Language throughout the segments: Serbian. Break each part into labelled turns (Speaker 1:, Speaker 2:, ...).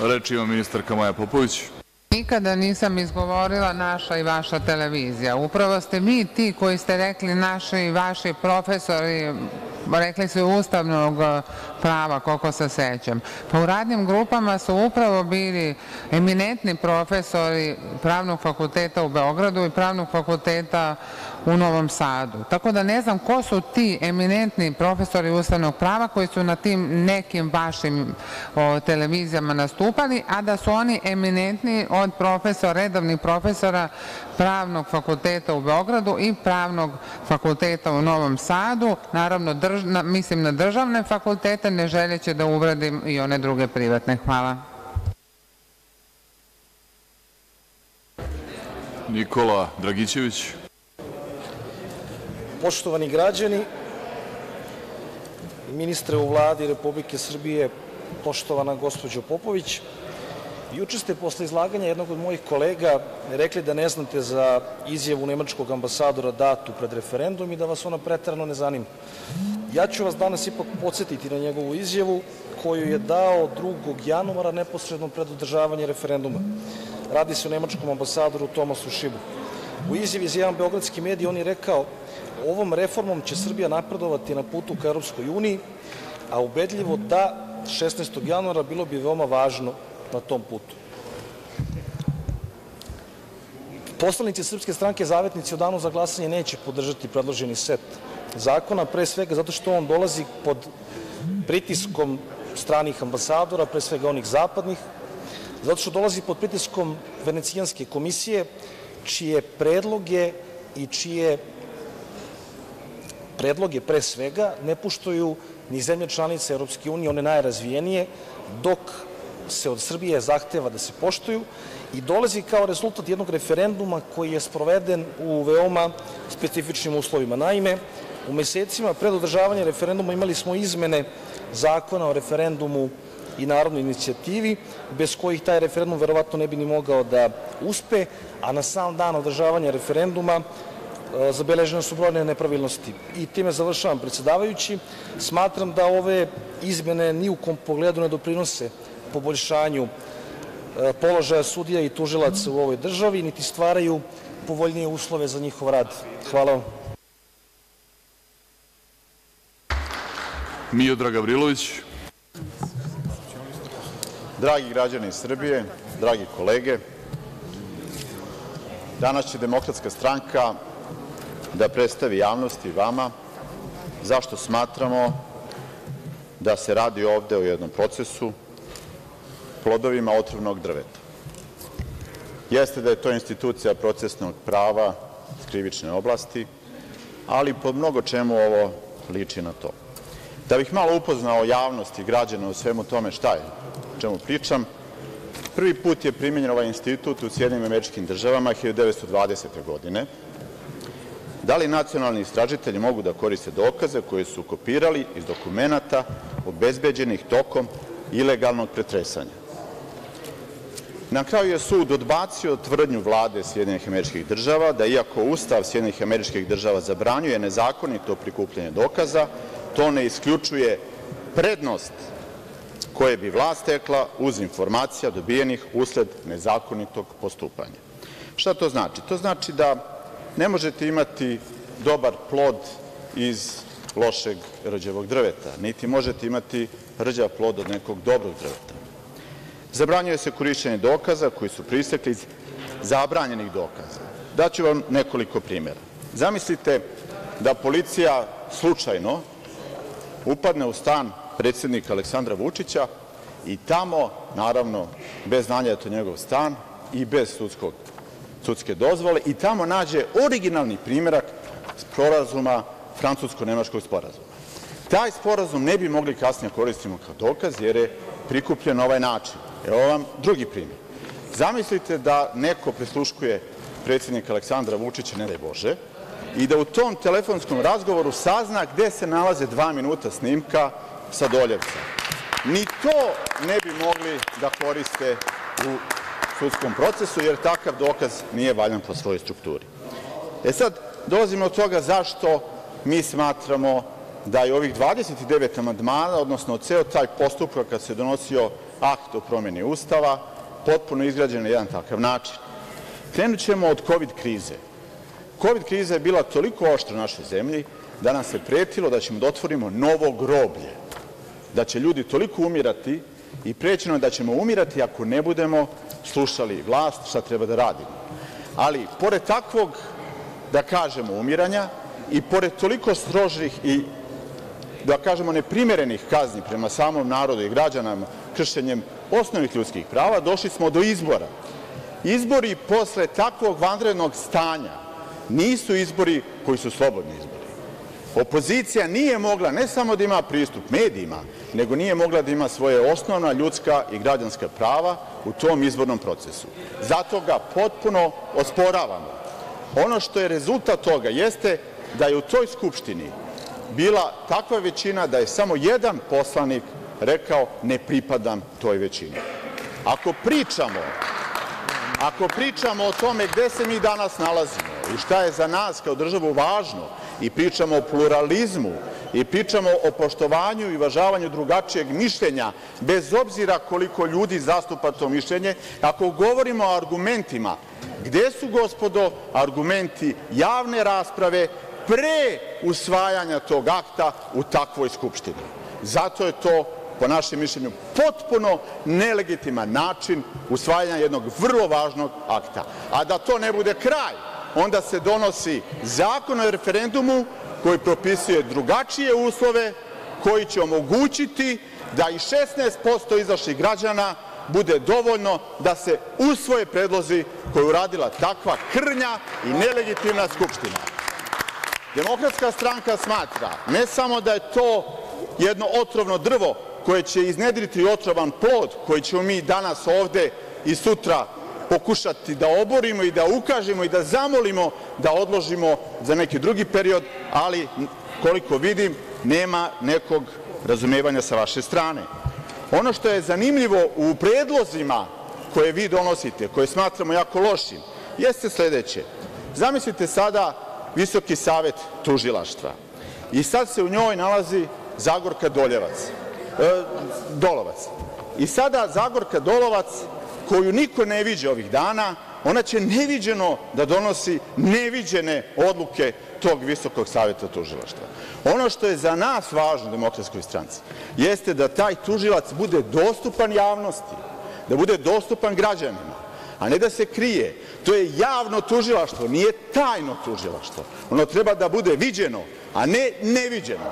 Speaker 1: Reč ima ministarka Maja Popović.
Speaker 2: Nikada nisam izgovorila naša i vaša televizija. Upravo ste vi ti koji ste rekli naši i vaši profesori, rekli su ustavnog prava, koliko se sećam. Pa u radnim grupama su upravo bili eminentni profesori Pravnog fakulteta u Beogradu i Pravnog fakulteta u Novom Sadu. Tako da ne znam ko su ti eminentni profesori ustavnog prava koji su na tim nekim vašim televizijama nastupali, a da su oni eminentni od profesora, redovnih profesora Pravnog fakulteta u Beogradu i Pravnog fakulteta u Novom Sadu, naravno drž, na, mislim na državne fakultete, ne želeći da uvredim i one druge privatne. Hvala.
Speaker 1: Nikola Dragićević.
Speaker 3: Poštovani građani, ministre u Vladi Republike Srbije, poštovana gospođo Popović, juče ste posle izlaganja jednog od mojih kolega rekli da ne znate za izjavu nemačkog ambasadora datu pred referendum i da vas ona preterano ne zanima. Ja ću vas danas ipak podsjetiti na njegovu izjavu koju je dao 2. januara neposredno pred održavanje referenduma. Radi se o nemačkom ambasadoru Tomasu Šibu. U izjavi za jedan beogradski medij on je rekao ovom reformom će Srbija napredovati na putu ka Europskoj uniji, a ubedljivo da 16. januara bilo bi veoma važno na tom putu. Poslanici Srpske stranke Zavetnici u danu za glasanje neće podržati predloženi set zakona, pre svega zato što on dolazi pod pritiskom stranih ambasadora, pre svega onih zapadnih, zato što dolazi pod pritiskom Venecijanske komisije, čije predloge i čije predloge pre svega ne puštaju ni zemlje članice Europske unije, one najrazvijenije, dok se od Srbije zahteva da se poštuju i dolazi kao rezultat jednog referenduma koji je sproveden u veoma specifičnim uslovima. Naime, u mesecima pred održavanje referenduma imali smo izmene zakona o referendumu i narodnoj inicijativi, bez kojih taj referendum verovatno ne bi ni mogao da uspe, a na sam dan održavanja referenduma zabeležene su brojne nepravilnosti. I time završavam, predsedavajući. Smatram da ove izmene ni u kom pogledu ne doprinose poboljšanju položaja sudija i tužilaca u ovoj državi, niti stvaraju povoljnije uslove za njihov rad. Hvala vam.
Speaker 1: Miodrag Gavrilović.
Speaker 4: Dragi građani Srbije, dragi kolege, danas će Demokratska stranka da predstavi javnosti i vama zašto smatramo da se radi ovde o jednom procesu, plodovima otrovnog drveta. Jeste da je to institucija procesnog prava krivične oblasti, ali po mnogo čemu ovo liči na to. Da bih malo upoznao javnost i građane o svemu tome šta je, o čemu pričam, prvi put je primenjen ovaj institut u Sjedinim američkim državama 1920. godine, Da li nacionalni istražitelji mogu da koriste dokaze koje su kopirali iz dokumenata obezbeđenih tokom ilegalnog pretresanja? Na kraju je sud odbacio tvrdnju vlade Sjedinjenih američkih država da iako Ustav Sjedinjenih američkih država zabranjuje nezakonito prikupljanje dokaza, to ne isključuje prednost koje bi vlast stekla uz informacija dobijenih usled nezakonitog postupanja. Šta to znači? To znači da ne možete imati dobar plod iz lošeg rđavog drveta, niti možete imati rđav plod od nekog dobrog drveta. Zabranjuje se korišćenje dokaza koji su pristekli iz zabranjenih dokaza. Daću vam nekoliko primera. Zamislite da policija slučajno upadne u stan predsednika Aleksandra Vučića i tamo, naravno, bez znanja da je to njegov stan i bez sudske dozvole i tamo nađe originalni primerak sporazuma, francusko-nemačkog sporazuma. Taj sporazum ne bi mogli kasnije koristiti kao dokaz, jer je prikupljen na ovaj način. Evo vam drugi primer. Zamislite da neko prisluškuje predsednika Aleksandra Vučića, ne daj Bože, i da u tom telefonskom razgovoru sazna gde se nalaze dva minuta snimka sa Doljevca. Ni to ne bi mogli da koriste u sudskom procesu, jer takav dokaz nije valjan po svojoj strukturi. E sad, dolazimo od toga zašto mi smatramo da je ovih 29 amandmana, odnosno ceo taj postupak kad se donosio akt o promeni Ustava, potpuno izgrađen na jedan takav način. Krenućemo od kovid krize. Kovid kriza je bila toliko oštra u našoj zemlji da nam se pretilo da ćemo da otvorimo novo groblje, da će ljudi toliko umirati i prećeno je da ćemo umirati ako ne budemo slušali vlast šta treba da radimo. Ali, pored takvog, da kažemo, umiranja i pored toliko strožih i da kažemo neprimerenih kazni prema samom narodu i građanima kršenjem osnovnih ljudskih prava, došli smo do izbora. Izbori posle takvog vanrednog stanja nisu izbori koji su slobodni izbori. Opozicija nije mogla ne samo da ima pristup medijima, nego nije mogla da ima svoje osnovna ljudska i građanska prava u tom izbornom procesu. Zato ga potpuno osporavamo. Ono što je rezultat toga jeste da je u toj Skupštini bila takva većina da je samo jedan poslanik rekao ne pripadam toj većini. Ako pričamo, ako pričamo o tome gde se mi danas nalazimo i šta je za nas kao državu važno i pričamo o pluralizmu i pričamo o poštovanju i uvažavanju drugačijeg mišljenja, bez obzira koliko ljudi zastupa to mišljenje, ako govorimo o argumentima, gde su, gospodo, argumenti javne rasprave pre usvajanja tog akta u takvoj Skupštini? Zato je to po našem mišljenju, potpuno nelegitiman način usvajanja jednog vrlo važnog akta. A da to ne bude kraj, onda se donosi zakon o referendumu koji propisuje drugačije uslove, koji će omogućiti da i 16% izašlih građana bude dovoljno da se usvoje predlozi koje je uradila takva krnja i nelegitimna Skupština. Demokratska stranka smatra ne samo da je to jedno otrovno drvo koje će iznedriti otrovan plod koji ćemo mi danas ovde i sutra pokušati da oborimo i da ukažemo i da zamolimo da odložimo za neki drugi period, ali koliko vidim nema nekog razumevanja sa vaše strane. Ono što je zanimljivo u predlozima koje vi donosite, koje smatramo jako lošim, jeste sledeće. Zamislite sada Visoki savet tužilaštva i sad se u njoj nalazi Zagorka Doljevac, Dolovac. I sada Zagorka Dolovac, koju niko ne viđa ovih dana, ona će neviđeno da donosi neviđene odluke tog Visokog tužilaštva. Ono što je za nas važno u Demokratskoj stranci jeste da taj tužilac bude dostupan javnosti, da bude dostupan građanima, a ne da se krije. To je javno tužilaštvo, nije tajno tužilaštvo. Ono treba da bude viđeno, a ne neviđeno.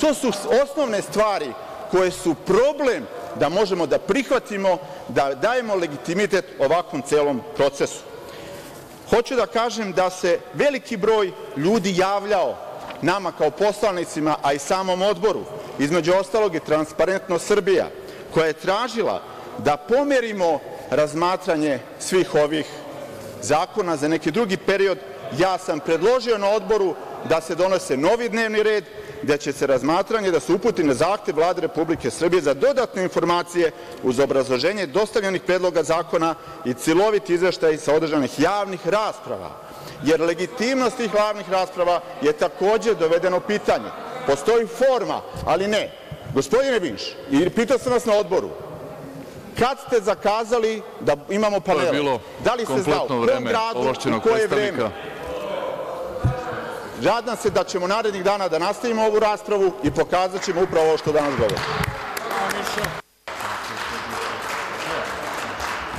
Speaker 4: To su osnovne stvari koje su problem da možemo da prihvatimo, da dajemo legitimitet ovakvom celom procesu. Hoću da kažem da se veliki broj ljudi javljao nama kao poslanicima, a i samom odboru, između ostalog i Transparentno Srbija, koja je tražila da pomerimo razmatranje svih ovih zakona za neki drugi period. Ja sam predložio na odboru da se donese novi dnevni red, da će se razmatranje da se uputi na zahtev Vlade Republike Srbije za dodatne informacije uz obrazloženje dostavljenih predloga zakona i celovit izveštaj sa održanih javnih rasprava, jer legitimnost tih javnih rasprava je takođe dovedeno u pitanje. Postoji forma, ali ne. Gospodine Vinš, i pitao sam vas na odboru, kad ste zakazali da imamo
Speaker 1: To je bilo
Speaker 4: Da li se znao? U
Speaker 1: kompletno
Speaker 4: kom
Speaker 1: vreme
Speaker 4: gradu, u koje vreme? Nadam se da ćemo narednih dana da nastavimo ovu raspravu i pokazat ćemo upravo ovo što danas govorimo.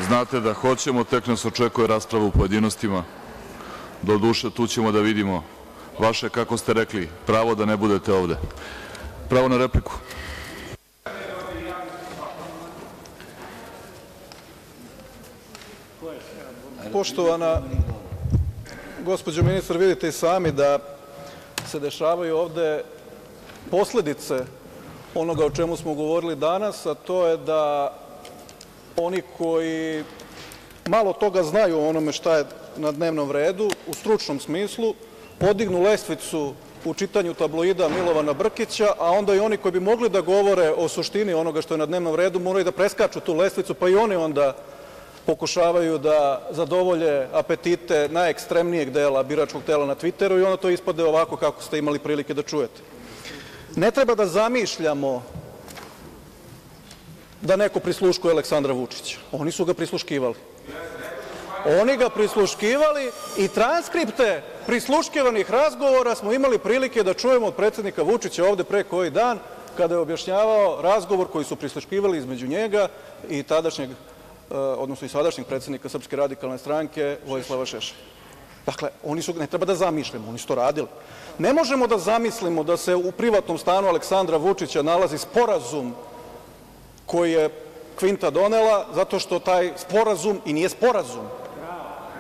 Speaker 1: Znate da hoćemo, tek nas očekuje rasprava u pojedinostima. Doduše, tu ćemo da vidimo vaše, kako ste rekli, pravo da ne budete ovde. Pravo na repliku.
Speaker 5: Poštovana gospođo ministar, vidite i sami da se dešavaju ovde posledice onoga o čemu smo govorili danas, a to je da oni koji malo toga znaju o onome šta je na dnevnom redu, u stručnom smislu, podignu lestvicu u čitanju tabloida Milovana Brkića, a onda i oni koji bi mogli da govore o suštini onoga što je na dnevnom redu moraju da preskaču tu lestvicu, pa i oni onda pokušavaju da zadovolje apetite najekstremnijeg dela biračkog tela na Tviteru i onda to ispade ovako kako ste imali prilike da čujete. ne treba da zamišljamo da neko prisluškuje Aleksandra Vučića. Oni su ga prisluškivali. Oni ga prisluškivali i transkripte prisluškivanih razgovora smo imali prilike da čujemo od predsednika Vučića ovde pre koji dan, kada je objašnjavao razgovor koji su prisluškivali između njega i tadašnjeg, odnosno i sadašnjeg predsednika Srpske radikalne stranke Vojislava Šešelja. Dakle, oni su, ne treba da zamišljamo, oni su to radili. Ne možemo da zamislimo da se u privatnom stanu Aleksandra Vučića nalazi sporazum koji je Kvinta donela, zato što taj sporazum i nije sporazum,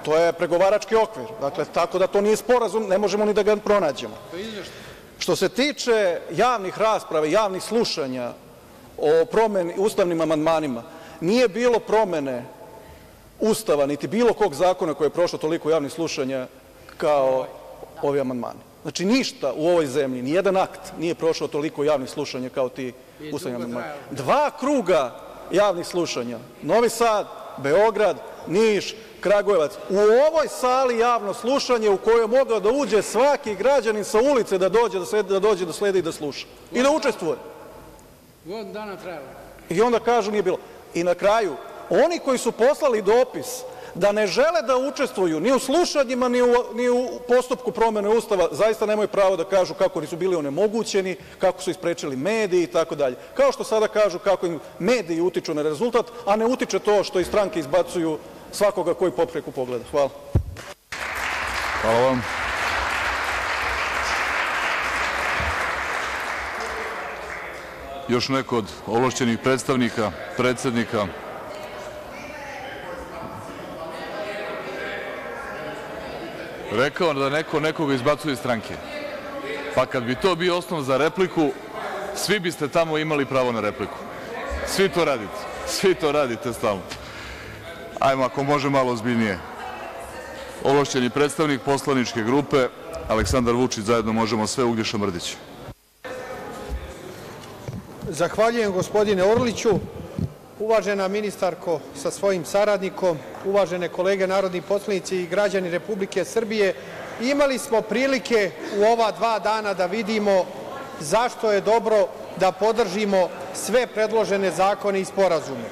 Speaker 5: to je pregovarački okvir. Dakle, tako da to nije sporazum, ne možemo ni da ga pronađemo. Što se tiče javnih rasprava javnih slušanja o ustavnim amandmanima, nije bilo promene Ustava, niti bilo kog zakona koji je prošao toliko javnih slušanja kao ovi amandmani. Znači, ništa u ovoj zemlji, nijedan akt nije prošao toliko javnih slušanja kao ti ustavni amandmani. Dva kruga javnih slušanja, Novi Sad, Beograd, Niš, Kragujevac. U ovoj sali javno slušanje u koje je mogao da uđe svaki građanin sa ulice da dođe da dođe da sledi i da sluša i da učestvuje. I onda kažu nije bilo. I na kraju, oni koji su poslali dopis da ne žele da učestvuju ni u slušanjima, ni u postupku promene Ustava, zaista nemaju pravo da kažu kako su bili onemogućeni, kako su ih sprečili mediji i tako dalje. Kao što sada kažu kako im mediji utiču na rezultat, a ne utiče to što iz stranke izbacuju svakoga koji popreko pogleda. Hvala.
Speaker 1: Hvala vam. Još neko od ovlašćenih predstavnika, predsednika? Rekao da neko nekoga izbacuje iz stranke. Pa kad bi to bio osnov za repliku, svi biste tamo imali pravo na repliku. Svi to radite. Svi to radite stalno. Ajmo, ako može malo ozbiljnije. Ovlašćeni predstavnik poslaničke grupe Aleksandar Vučić, zajedno možemo sve, Uglješa Mrdić.
Speaker 6: Zahvaljujem, gospodine Orliću. Uvažena ministarko sa svojim saradnikom, uvažene kolege narodni poslanici i građani Republike Srbije, imali smo prilike u ova dva dana da vidimo zašto je dobro da podržimo sve predložene zakone i sporazume.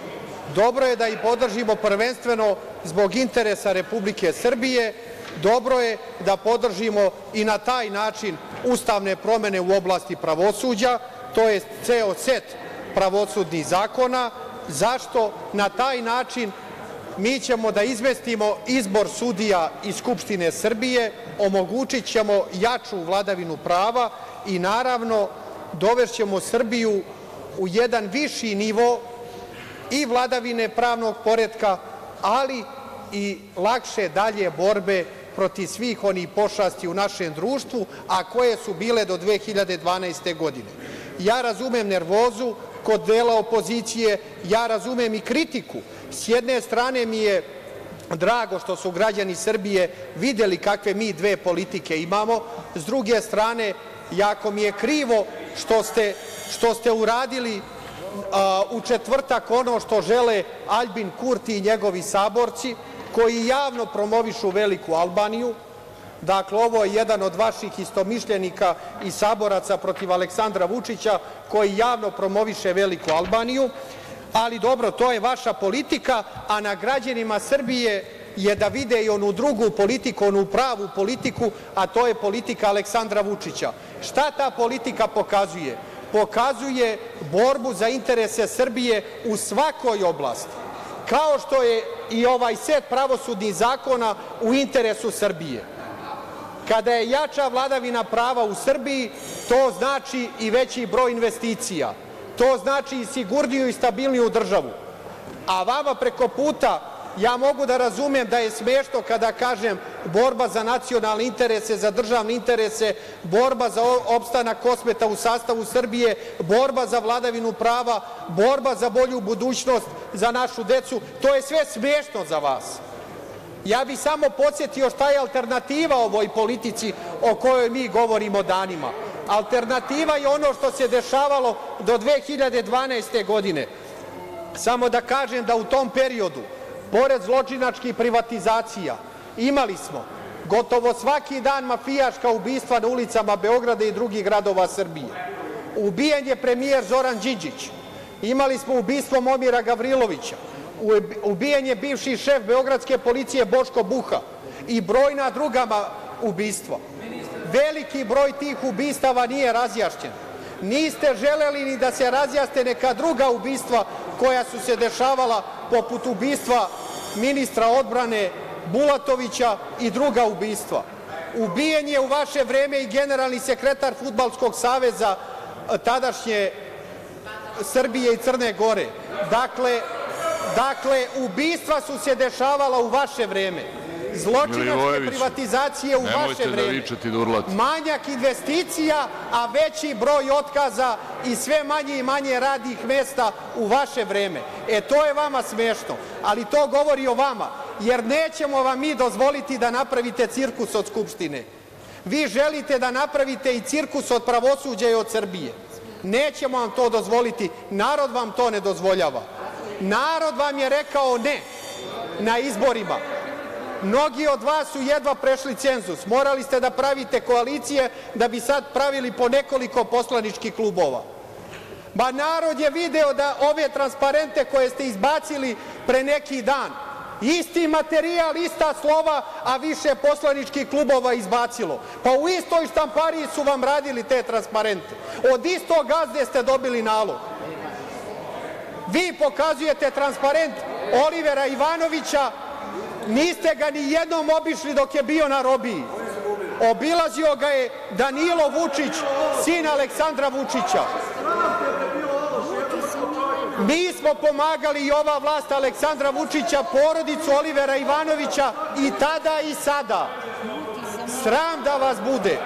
Speaker 6: Dobro je da ih podržimo prvenstveno zbog interesa Republike Srbije, dobro je da podržimo i na taj način ustavne promene u oblasti pravosuđa, to je ceo set pravosudnih zakona. Zašto? Na taj način mi ćemo da izmestimo izbor sudija iz Skupštine Srbije, omogućićemo jaču vladavinu prava i naravno dovešćemo Srbiju u jedan viši nivo i vladavine pravnog poretka, ali i lakše dalje borbe protiv svih onih pošasti u našem društvu, a koje su bile do 2012. godine. Ja razumem nervozu kod dela opozicije, ja razumem i kritiku. S jedne strane mi je drago što su građani Srbije videli kakve mi dve politike imamo, s druge strane, jako mi je krivo što ste uradili u četvrtak ono što žele Aljbin Kurti i njegovi saborci, koji javno promovišu veliku Albaniju. Dakle, ovo je jedan od vaših istomišljenika i saboraca protiv Aleksandra Vučića, koji javno promoviše veliku Albaniju. Ali dobro, to je vaša politika, a na građanima Srbije je da vide i onu drugu politiku, onu pravu politiku, a to je politika Aleksandra Vučića. Šta ta politika pokazuje? Pokazuje borbu za interese Srbije u svakoj oblasti, kao što je i ovaj set pravosudnih zakona u interesu Srbije. Kada je jača vladavina prava u Srbiji, to znači i veći broj investicija, to znači i sigurniju i stabilniju državu. A vama preko puta ja mogu da razumem da je smešno kada kažem borba za nacionalne interese, za državne interese, borba za opstanak Kosmeta u sastavu Srbije, borba za vladavinu prava, borba za bolju budućnost za našu decu, to je sve smešno za vas. Ja bih samo podsetio šta je alternativa ovoj politici o kojoj mi govorimo danima. Alternativa je ono što se dešavalo do 2012. godine. Samo da kažem da u tom periodu, pored zločinačkih privatizacija, imali smo gotovo svaki dan mafijaška ubistva na ulicama Beograda i drugih gradova Srbije. Ubijen je premijer Zoran Đinđić. Imali smo ubistvo Momira Gavrilovića. Ubijen je bivši šef beogradske policije Boško Buha i brojna druga ubistva. Veliki broj tih ubistava nije razjašnjen. Niste želeli ni da se razjasne neka druga ubistva koja su se dešavala, poput ubistva ministra odbrane Bulatovića i druga ubistva. Ubijen je u vaše vreme i generalni sekretar Fudbalskog saveza tadašnje Srbije i Crne Gore. Dakle, dakle ubistva su se dešavala u vaše vreme. Zločinačke privatizacije u vaše
Speaker 1: da
Speaker 6: vreme.
Speaker 1: da.
Speaker 6: Manjak investicija, a veći broj otkaza i sve manje i manje radnih mesta u vaše vreme. E, to je vama smešno, ali to govori o vama, jer nećemo vam mi dozvoliti da napravite cirkus od Skupštine. Vi želite da napravite i cirkus od pravosuđa i od Srbije. Nećemo vam to dozvoliti, narod vam to ne dozvoljava. Narod vam je rekao ne na izborima. Mnogi od vas su jedva prešli cenzus. Morali ste da pravite koalicije da bi sad pravili po nekoliko poslaničkih klubova. Ma narod je video da ove transparente koje ste izbacili pre neki dan, isti materijal, ista slova, a više poslaničkih klubova izbacilo. Pa u istoj štampariji su vam radili te transparente. Od istog gazde ste dobili nalog. Vi pokazujete transparent Olivera Ivanovića, niste ga ni jednom obišli dok je bio na robiji. Obilazio ga je Danilo Vučić, sin Aleksandra Vučića. Mi smo pomagali i ova vlast Aleksandra Vučića, porodicu Olivera Ivanovića i tada i sada. Sram da vas bude.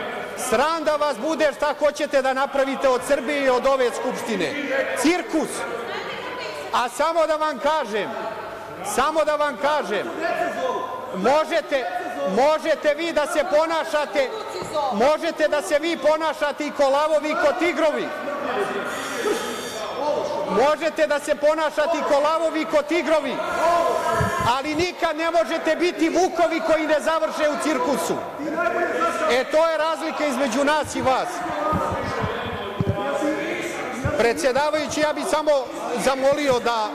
Speaker 6: Sram da vas bude šta hoćete da napravite od Srbije i od ove Skupštine. Cirkus. A samo da vam kažem, samo da vam kažem, možete, možete vi da se ponašate, možete da se vi ponašate i ko lavovi ko tigrovi. Možete da se ponašate i ko lavovi ko tigrovi, ali nikad ne možete biti vukovi koji ne završe u cirkusu. E, to je razlika između nas i vas. Predsedavajući, ja bih samo zamolio da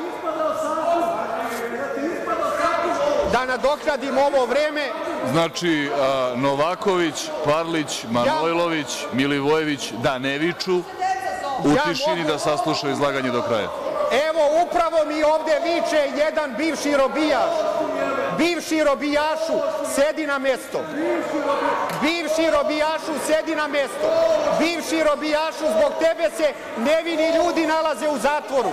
Speaker 6: da nadoknadim ovo vreme.
Speaker 1: Znači, a, Novaković, Parlić, Manojlović, Milivojević da ne viču, u
Speaker 6: Ja
Speaker 1: tišini
Speaker 6: mogu-
Speaker 1: da saslušaju izlaganje do kraja.
Speaker 6: Evo, upravo mi ovde viče jedan bivši robijaš. Bivši robijašu, sedi na mesto. Bivši robijašu, sedi na mesto. Bivši robijašu, zbog tebe se nevini ljudi nalaze u zatvoru.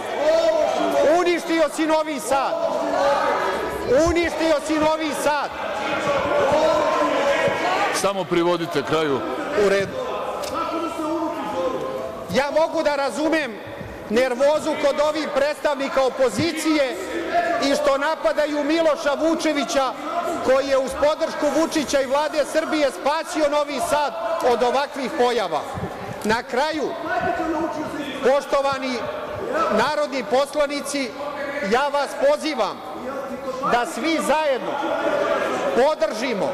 Speaker 6: Uništio si Novi Sad. Uništio si Novi Sad.
Speaker 1: Samo privodite kraju.
Speaker 6: U redu. Ja mogu da razumem nervozu kod ovih predstavnika opozicije i što napadaju Miloša Vučevića koji je uz podršku Vučića i Vlade Srbije spasio Novi Sad od ovakvih pojava. Na kraju, poštovani narodni poslanici, ja vas pozivam da svi zajedno podržimo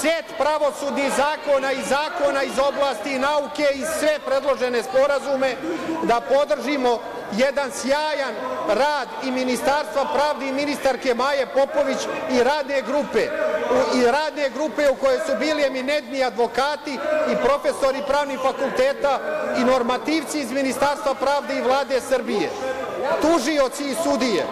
Speaker 6: set pravosudnih zakona i zakona iz oblasti nauke i sve predložene sporazume, da podržimo jedan sjajan rad i Ministarstva pravde i ministarke Maje Popović i radne grupe i radne grupe u kojoj su bili eminentni advokati i profesori pravnih fakulteta i normativci iz Ministarstva pravde i Vlade Srbije, tužioci i sudije.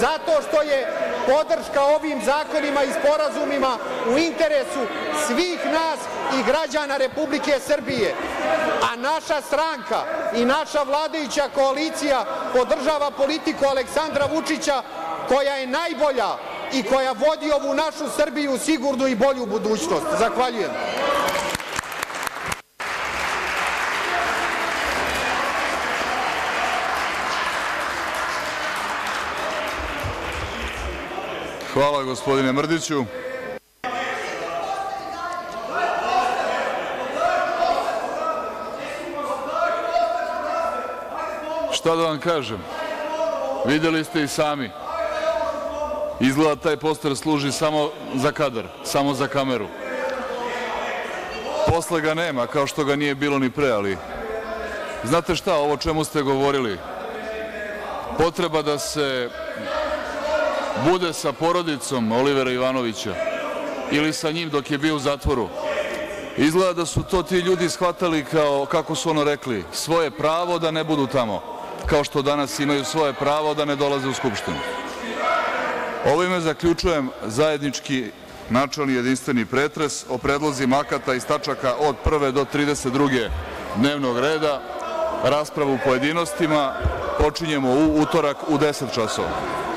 Speaker 6: Zato što je podrška ovim zakonima i sporazumima u interesu svih nas i građana Republike Srbije, a naša stranka i naša vladajuća koalicija podržava politiku Aleksandra Vučića koja je najbolja i koja vodi ovu našu Srbiju u sigurnu i bolju budućnost. Zahvaljujem.
Speaker 1: Hvala gospodine Mrdiću. Šta da vam kažem? Videli ste i sami. Izgleda taj poster služi samo za kadar, samo za kameru. Posle ga nema, kao što ga nije bilo ni pre, ali znate šta, ovo čemu ste govorili, potreba da se bude sa porodicom Olivera Ivanovića ili sa njim dok je bio u zatvoru, izgleda da su to ti ljudi shvatali kao, kako su ono rekli, svoje pravo da ne budu tamo, kao što danas imaju svoje pravo da ne dolaze u Skupštinu. Ovime zaključujem zajednički načelni jedinstveni pretres o predlozima akata iz tačaka od 1. do 32. dnevnog reda. Raspravu u pojedinostima počinjemo u utorak u 10 časova.